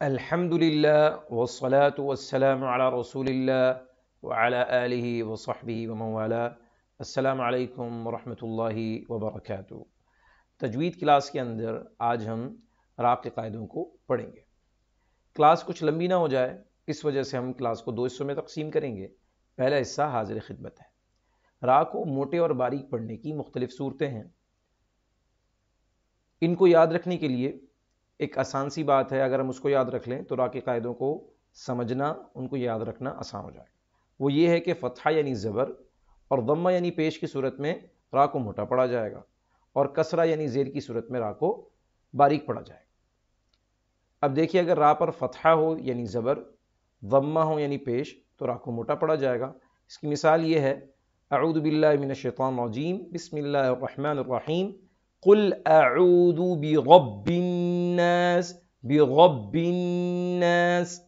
الحمد لله والصلاة والسلام على رسول الله وعلى آله وصحبه ومن والاه. السلام علیکم ورحمۃ اللہ وبرکاتہ تجوید کلاس کے اندر آج ہم راق کے قاعدوں کو پڑھیں گے. کلاس کچھ لمبی نہ ہو جائے، اس وجہ سے ہم کلاس کو دو حصوں میں تقسیم کریں گے. پہلا حصہ حاضر خدمت ہے. را کو موٹے اور باریک پڑھنے کی مختلف صورتیں ہیں. ان کو یاد رکھنے کے لیے ایک آسان سی بات ہے، اگر ہم اس کو یاد رکھ لیں تو را کے قاعدوں کو سمجھنا، ان کو یاد رکھنا آسان ہو جائے وہ یہ ہے کہ فتحہ یعنی زبر اور ضمہ یعنی پیش کی صورت میں را کو موٹا پڑا جائے گا اور کسرہ یعنی زیر کی صورت میں را کو باریک پڑا جائے گا۔ اب دیکھیے، اگر را پر فتحہ ہو یعنی زبر، ضمہ ہو یعنی پیش، تو را کو موٹا پڑا جائے گا۔ اس کی مثال یہ ہے، اعوذ باللہ من الشیطان الرجیم، بسم اللہ الرحمن الرحیم، قل اعوذ بغب الناس بغب الناس.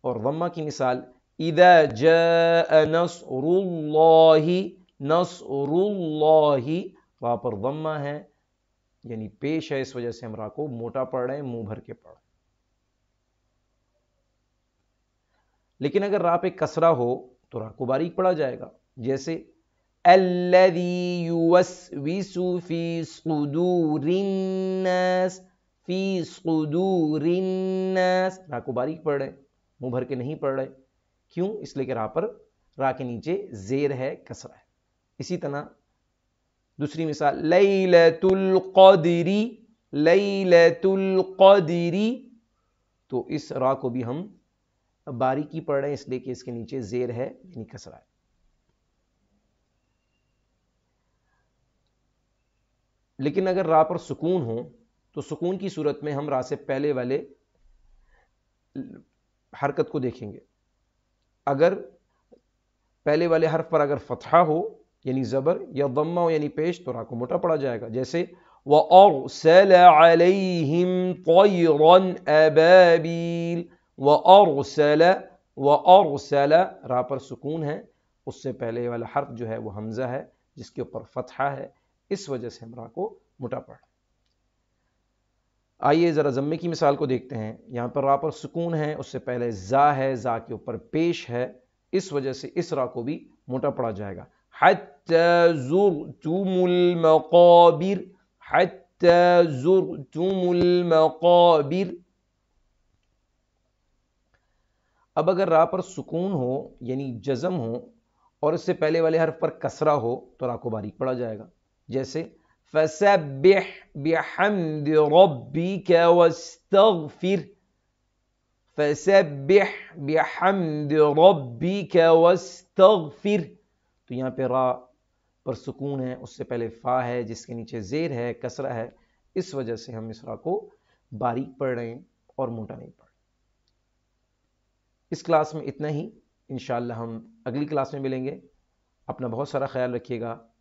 اور ضمہ کی مثال اذا جاء نصر اللہ نصر اللہ را پر ضمہ ہے یعنی پیش ہے اس وجہ سے ہم را کو موٹا پڑھ رہے ہیں منہ بھر کے پڑھ لیکن اگر را پہ کسرا ہو تو را کو باریک پڑھا جائے گا۔ جیسے، الذي يوسوس في صدور الناس في صدور الناس۔ را کو باریک پڑھ رہے منہ بھر کے نہیں پڑھ رہے۔ کیوں؟ اس لیے کہ را پر را کے نیچے زیر ہے کسرا ہے۔ اسی طرح دوسری مثال لیلت القدری لیلت القدری تو اس را کو بھی ہم باریکی پڑھ رہے ہیں، اس لیے کہ اس کے نیچے زیر ہے یعنی کسرا ہے۔ لیکن اگر را پر سکون ہو تو سکون کی صورت میں ہم را سے پہلے والے حرکت کو دیکھیں گے۔ اگر پہلے والے حرف پر اگر فتحہ ہو یعنی زبر یا ضمہ ہو یعنی پیش، تو را کو موٹا پڑا جائے گا۔ جیسے وَأَرْسَلَ عَلَيْهِمْ طَيْرًا أَبَابِيل۔ وَأَرْسَلَ وَأَرْسَلَ۔ را پر سکون ہے۔ اس سے پہلے والا حرف جو ہے وہ حمزہ ہے، جس کے اوپر فتحہ ہے۔ اس وجہ سے ہم را کو موٹا پڑھ آئیے ذرا ضمے کی مثال کو دیکھتے ہیں۔ یہاں پر را پر سکون ہے، اس سے پہلے زا ہے، زا کے اوپر پیش ہے۔ اس وجہ سے اس را کو بھی موٹا پڑا جائے گا۔ زرتم المقابر زرتم المقابر۔ اب اگر را پر سکون ہو یعنی جزم ہو، اور اس سے پہلے والے حرف پر کسرہ ہو، تو را کو باریک پڑا جائے گا۔ جیسے فسبح بحمد ربك واستغفر. فسبح بحمد ربك واستغفر. تو یہاں پہ را پر سکون ہے، اس سے پہلے فا ہے، جس کے نیچے زیر ہے، کسرہ ہے، اس وجہ سے ہم اس را کو باریک پڑھ رہے ہیں اور موٹا نہیں پڑھ اس کلاس میں اتنا ہی، انشاءاللہ ہم اگلی کلاس میں ملیں گے۔ اپنا بہت سارا خیال رکھیے گا۔